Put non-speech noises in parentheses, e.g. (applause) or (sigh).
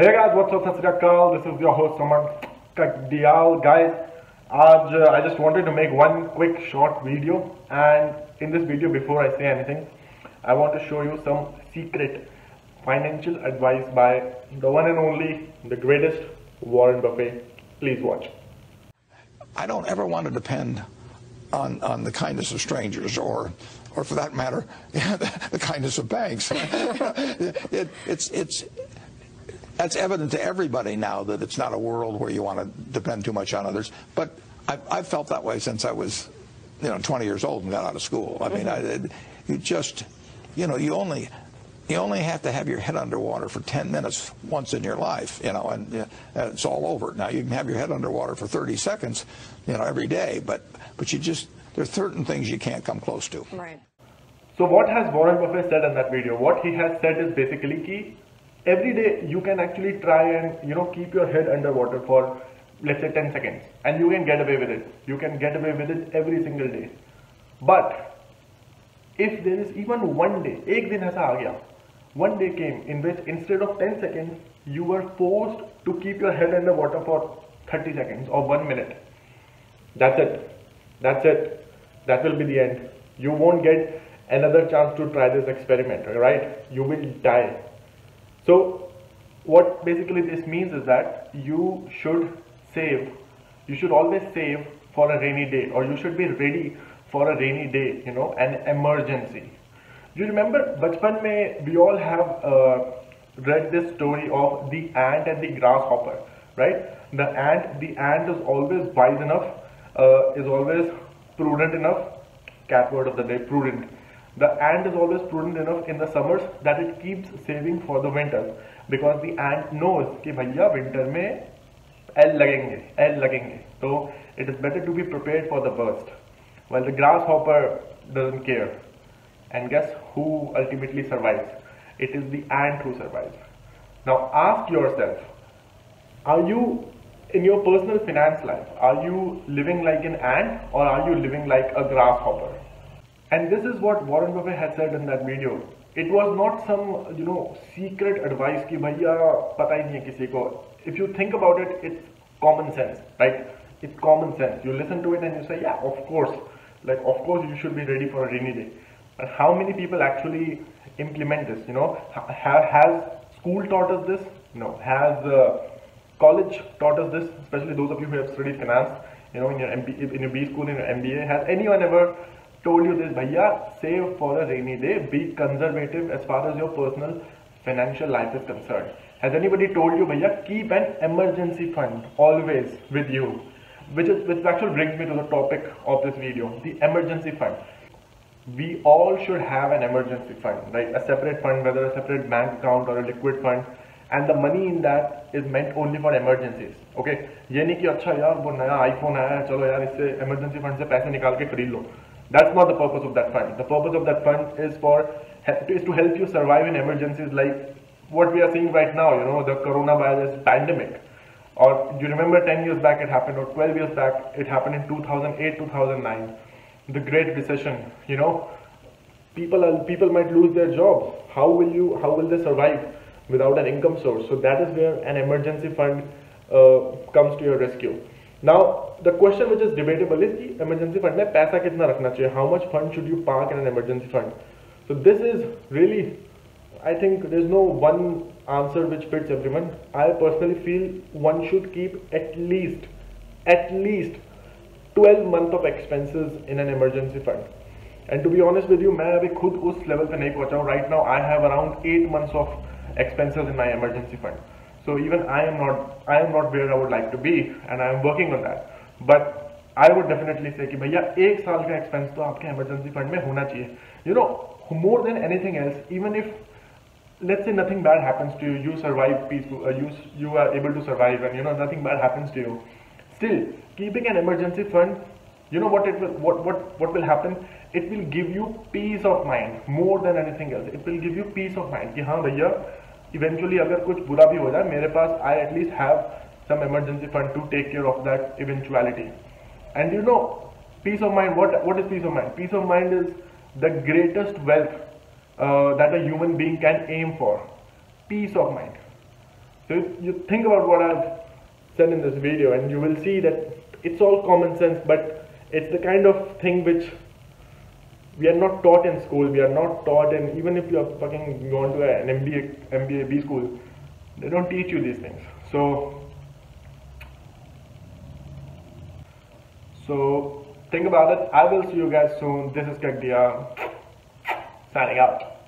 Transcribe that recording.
Hey guys, what's up? Sat Sri Akal. This is your host Samarth Kagdiyal. Guys, आज uh, I just wanted to make one quick short video and in this video before I say anything, I want to show you some secret financial advice by the one and only, the greatest Warren Buffett. Please watch. I don't ever want to depend on, on the kindness of strangers or, or for that matter, the, (laughs) the kindness of banks. (laughs) it, it's, it's, that's evident to everybody now that it's not a world where you want to depend too much on others. But I've, I've felt that way since I was, you know, 20 years old and got out of school. I mean, I, you just, you know, you only, you only have to have your head underwater for 10 minutes once in your life, you know, and uh, it's all over. Now, you can have your head underwater for 30 seconds, you know, every day, but, but you just, there are certain things you can't come close to. Right. So what has Warren Buffett said in that video? What he has said is basically key every day you can actually try and you know keep your head underwater for let's say 10 seconds and you can get away with it. You can get away with it every single day. But if there is even one day ek din aisa aa gaya. One day came in which instead of 10 seconds you were forced to keep your head underwater for 30 seconds or 1 minute. That's it. That's it. That will be the end. You won't get another chance to try this experiment right? You will die. So, what basically this means is that you should save. You should always save for a rainy day, or you should be ready for a rainy day, you know, an emergency. You remember, Bachpan mein, we all have uh, read this story of the ant and the grasshopper, right? The ant, the ant is always wise enough, uh, is always prudent enough, cat word of the day, prudent. The ant is always prudent enough in the summers that it keeps saving for the winters because the ant knows कि भैया winter में L लगेंगे, L लगेंगे. So it is better to be prepared for the worst. While the grasshopper doesn't care. And guess who ultimately survives? It is the ant who survives. Now ask yourself, are you in your personal finance life, are you living like an ant or are you living like a grasshopper? And this is what Warren Buffett had said in that video. It was not some, you know, secret advice ki bhaiya pata hi nahi hai kisi ko. If you think about it, it's common sense, right? It's common sense. You listen to it and you say, yeah, of course. Like, of course you should be ready for a rainy day. But how many people actually implement this, you know? Ha has school taught us this? No. Has uh, college taught us this? Especially those of you who have studied finance, you know, in your, in your B school, in your MBA. Has anyone ever told you this, Bhaiya, save for a rainy day, be conservative as far as your personal financial life is concerned. Has anybody told you, Bhaiya, keep an emergency fund always with you? Which is which actually brings me to the topic of this video, the emergency fund. We all should have an emergency fund, right? A separate fund, whether a separate bank account or a liquid fund, and the money in that is meant only for emergencies. Okay? ये नहीं कि अच्छा यार वो नया iPhone आया है चलो यार इससे emergency fund से पैसे निकाल के खरीद लो. That's not the purpose of that fund. The purpose of that fund is for is to help you survive in emergencies like what we are seeing right now. You know the coronavirus pandemic. Or you remember 10 years back it happened, or 12 years back it happened in 2008, 2009, the Great Recession. You know, people are, people might lose their jobs. How will you? How will they survive without an income source? So that is where an emergency fund uh, comes to your rescue. Now the question which is debatable is कि emergency fund में पैसा कितना रखना चाहिए? How much fund should you park in an emergency fund so this is really I think there is no one answer which fits everyone I personally feel one should keep at least at least twelve month of expenses in an emergency fund and to be honest with you मैं अभी खुद उस level पर नहीं पहुंचाऊँ right now I have around eight months of expenses in my emergency fund So even I am not I am not where I would like to be and I am working on that. But I would definitely say कि भैया एक साल का expense तो आपके emergency fund में होना चाहिए. You know, more than anything else, even if let's say nothing bad happens to you, you survive peaceful, uh, you you are able to survive, and you know nothing bad happens to you. Still, keeping an emergency fund, you know what it will what what what will happen? It will give you peace of mind more than anything else. It will give you peace of mind कि हाँ भैया eventually अगर कुछ बुरा भी हो जाए मेरे पास I at least have some emergency fund to take care of that eventuality. And you know, peace of mind. What what is peace of mind? Peace of mind is the greatest wealth uh, that a human being can aim for. Peace of mind. So you think about what I've said in this video and you will see that it's all common sense, but it's the kind of thing which we are not taught in school. We are not taught in, even if you are fucking gone to an MBA, MBA B school, they don't teach you these things. So, so think about it. I will see you guys soon. This is Kagdia signing out.